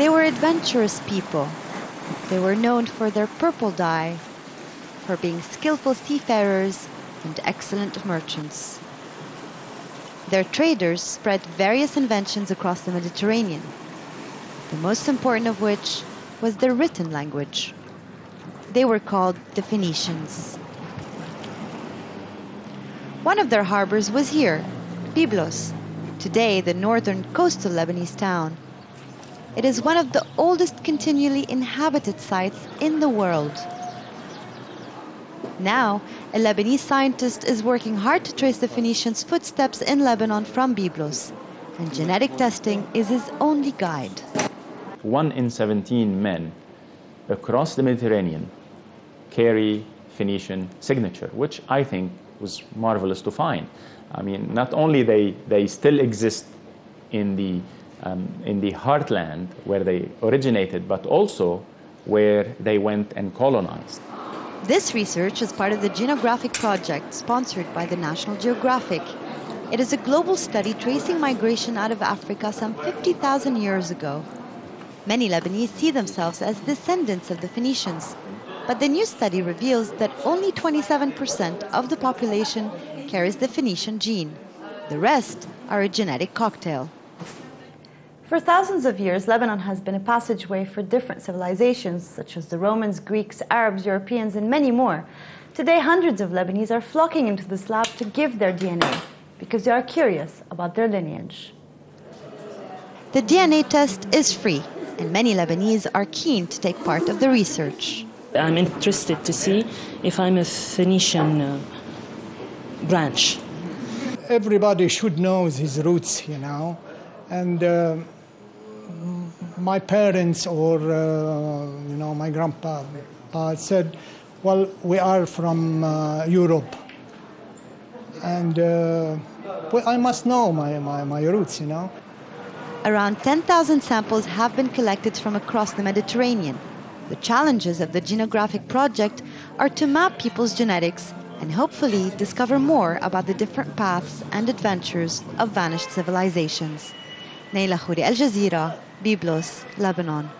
They were adventurous people. They were known for their purple dye, for being skillful seafarers and excellent merchants. Their traders spread various inventions across the Mediterranean, the most important of which was their written language. They were called the Phoenicians. One of their harbors was here, Byblos, today the northern coastal Lebanese town. It is one of the oldest continually inhabited sites in the world. Now, a Lebanese scientist is working hard to trace the Phoenicians' footsteps in Lebanon from Byblos, and genetic testing is his only guide. One in 17 men across the Mediterranean carry Phoenician signature, which I think was marvelous to find. I mean, not only they, they still exist in the, um, in the heartland where they originated, but also where they went and colonized. This research is part of the Genographic project sponsored by the National Geographic. It is a global study tracing migration out of Africa some 50,000 years ago. Many Lebanese see themselves as descendants of the Phoenicians, but the new study reveals that only 27% of the population carries the Phoenician gene. The rest are a genetic cocktail. For thousands of years, Lebanon has been a passageway for different civilizations, such as the Romans, Greeks, Arabs, Europeans, and many more. Today, hundreds of Lebanese are flocking into this lab to give their DNA because they are curious about their lineage. The DNA test is free, and many Lebanese are keen to take part of the research. I'm interested to see if I'm a Phoenician uh, branch. Everybody should know his roots, you know, and. Uh, my parents or uh, you know my grandpa said, "Well, we are from uh, Europe, and uh, well, I must know my, my, my roots." You know. Around 10,000 samples have been collected from across the Mediterranean. The challenges of the Genographic project are to map people's genetics and hopefully discover more about the different paths and adventures of vanished civilizations. Nayla Khoury, Al Jazeera, Byblos, Lebanon.